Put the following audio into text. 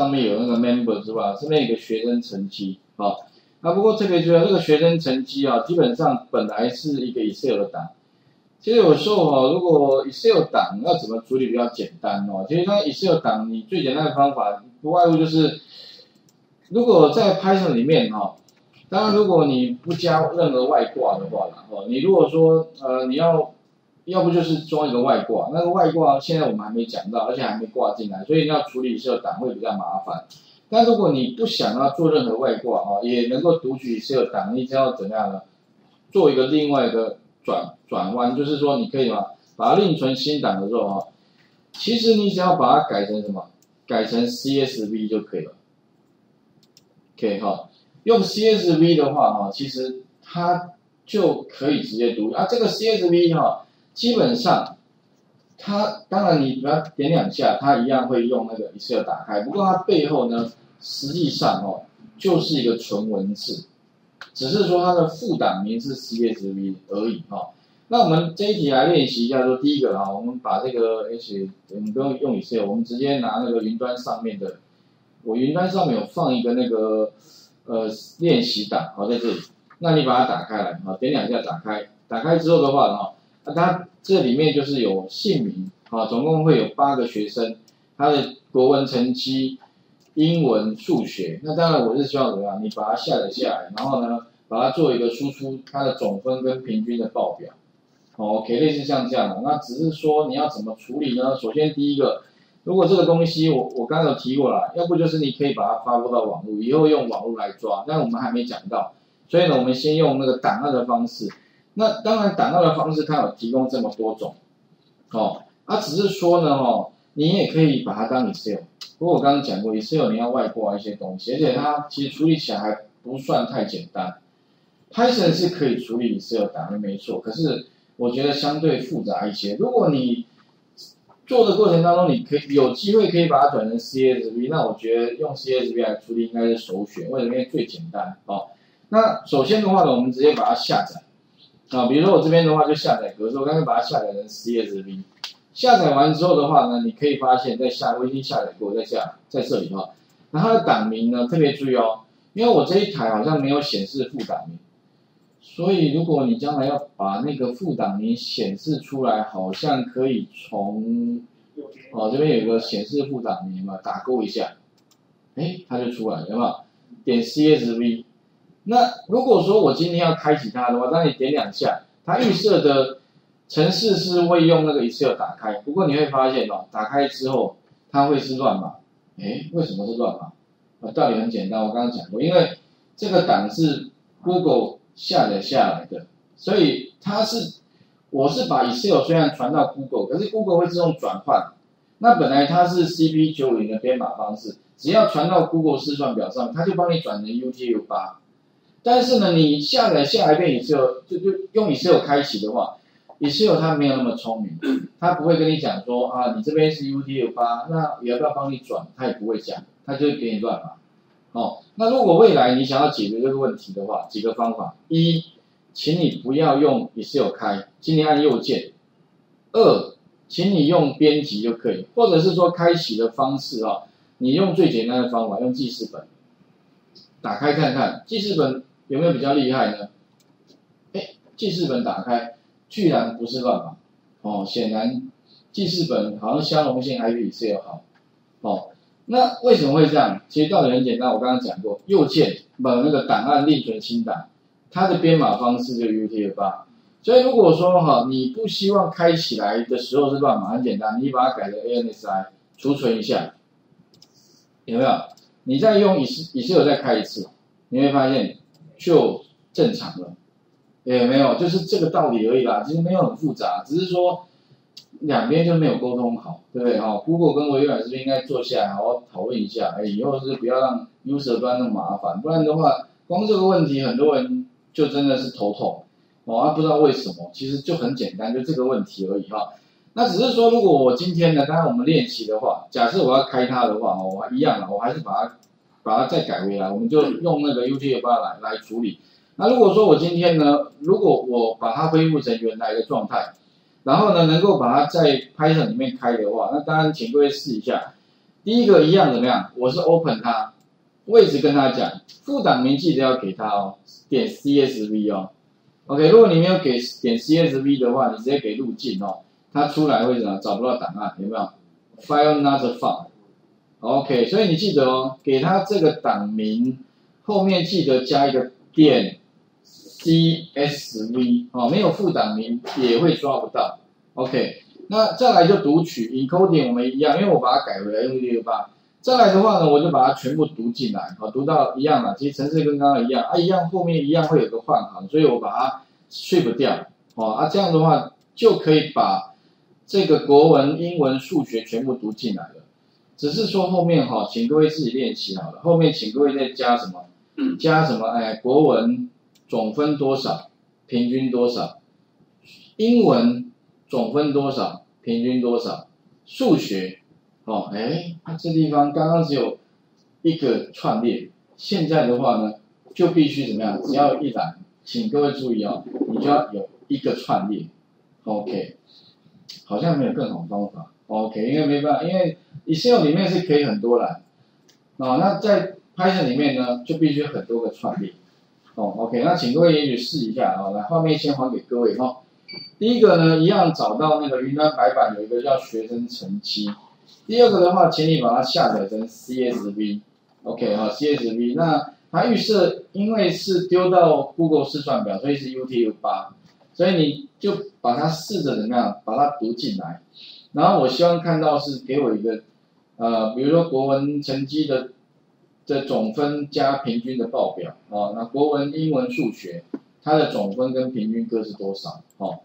上面有那个 member 是吧？这边有个学生成绩啊。那，不过特别注意这个学生成绩啊，基本上本来是一个 Excel 的档。其实有时候哈，如果 Excel 档要怎么处理比较简单哦？其实那 Excel 档你最简单的方法不外乎就是，如果在 Python 里面哈，当然如果你不加任何外挂的话啦，哦，你如果说呃你要，要不就是装一个外挂，那个外挂现在我们还没讲到，而且还没挂进来，所以要处理这个档会比较麻烦。但如果你不想要做任何外挂啊，也能够读取这个档，你只要怎样呢？做一个另外一个转转弯，就是说你可以把把它另存新档的时候啊，其实你只要把它改成什么？改成 CSV 就可以了。OK 哈，用 CSV 的话哈，其实它就可以直接读啊。这个 CSV 哈，基本上。它当然，你把它点两下，它一样会用那个 Excel 打开。不过它背后呢，实际上哦，就是一个纯文字，只是说它的副档名是 CSV 而已哈。那我们这一题来练习一下，说第一个啊，我们把这个 H，我们不用用 Excel，我们直接拿那个云端上面的，我云端上面有放一个那个呃练习档，好在这里。那你把它打开来，好，点两下打开，打开之后的话哈。那它这里面就是有姓名啊，总共会有八个学生，他的国文成绩、英文、数学。那当然我是希望怎么样？你把它下载下来，然后呢，把它做一个输出，它的总分跟平均的报表。OK，类似像这样的。那只是说你要怎么处理呢？首先第一个，如果这个东西我我刚刚有提过了，要不就是你可以把它发布到网络，以后用网络来抓。但我们还没讲到，所以呢，我们先用那个档案的方式。那当然，档案的方式它有提供这么多种，哦，它只是说呢，哦，你也可以把它当 Excel。不过我刚刚讲过，Excel 你要外挂一些东西，而且它其实处理起来还不算太简单。Python 是可以处理 Excel 档案没错，可是我觉得相对复杂一些。如果你做的过程当中，你可以有机会可以把它转成 CSV，那我觉得用 CSV 来处理应该是首选，为什么？因为最简单。哦，那首先的话呢，我们直接把它下载。啊，比如说我这边的话就下载格式，我刚刚把它下载成 CSV。下载完之后的话呢，你可以发现，在下我已经下载过，在下在这里哈。那它的档名呢，特别注意哦，因为我这一台好像没有显示副档名，所以如果你将来要把那个副档名显示出来，好像可以从哦这边有个显示副档名嘛，打勾一下，哎，它就出来了，有没有？点 CSV。那如果说我今天要开启它的话，当你点两下，它预设的程式是会用那个 Excel 打开。不过你会发现哦，打开之后它会是乱码。哎，为什么是乱码？道理很简单，我刚刚讲过，因为这个档是 Google 下载下来的，所以它是我是把 Excel 虽然传到 Google，可是 Google 会自动转换。那本来它是 CP 九零的编码方式，只要传到 Google 试算表上，它就帮你转成 UTF 八。但是呢，你下载下来变 Excel，就就用 Excel 开启的话，Excel 它没有那么聪明，它不会跟你讲说啊，你这边是 UTF 八，那要不要帮你转？它也不会讲，它就会给你乱码。哦，那如果未来你想要解决这个问题的话，几个方法：一，请你不要用 Excel 开，请你按右键；二，请你用编辑就可以，或者是说开启的方式啊，你用最简单的方法，用记事本，打开看看记事本。有没有比较厉害呢？哎，记事本打开，居然不是乱码，哦，显然记事本好像相容性还比 Excel 好，哦，那为什么会这样？其实道理很简单，我刚刚讲过，右键把那个档案另存新档，它的编码方式就 UTF-8，所以如果说哈，你不希望开起来的时候是乱码，很简单，你把它改成 ANSI 储存一下，有没有？你再用 Excel 再开一次，你会发现。就正常了，也没有，就是这个道理而已啦。其实没有很复杂，只是说两边就没有沟通好，对不对？哈，Google 跟微软是不是应该坐下来好好讨论一下？哎，以后是不要让 user 端那么麻烦，不然的话，光这个问题很多人就真的是头痛，哦，不知道为什么，其实就很简单，就这个问题而已哈。那只是说，如果我今天呢，当然我们练习的话，假设我要开它的话，哦，我一样啊，我还是把它。把它再改回来，我们就用那个 UTF-8 来来处理。那如果说我今天呢，如果我把它恢复成原来的状态，然后呢，能够把它在 Python 里面开的话，那当然请各位试一下。第一个一样怎么样？我是 open 它，位置跟他讲，副档名记得要给他哦，点 CSV 哦。OK，如果你没有给点 CSV 的话，你直接给路径哦，它出来会怎么找不到档案？有没有？File not found。OK，所以你记得哦，给他这个档名后面记得加一个点 CSV 哦，没有副档名也会抓不到。OK，那再来就读取 encoding 我们一样，因为我把它改回来用六六八。再来的话呢，我就把它全部读进来，好，读到一样了，其实程式跟刚刚一样啊，一样后面一样会有个换行，所以我把它去不掉，哦啊，这样的话就可以把这个国文、英文、数学全部读进来了。只是说后面哈，请各位自己练习好了，后面请各位再加什么？加什么？哎，国文总分多少？平均多少？英文总分多少？平均多少？数学？哦，哎，它这地方刚刚只有一个串列，现在的话呢，就必须怎么样？只要一栏，请各位注意哦，你就要有一个串列。OK，好像没有更好的方法。OK，因为没办法，因为 Excel 里面是可以很多栏，哦，那在 Python 里面呢，就必须很多个串列。哦，OK，那请各位也许试一下啊，来画面先还给各位哈。第一个呢，一样找到那个云端白板有一个叫学生成绩。第二个的话，请你把它下载成 CSV，OK 啊，CSV。那它预设因为是丢到 Google 试算表，所以是 UTF-8，所以你就把它试着怎么样，把它读进来。然后我希望看到是给我一个，呃，比如说国文成绩的的总分加平均的报表啊。那国文、英文、数学它的总分跟平均各是多少？哦，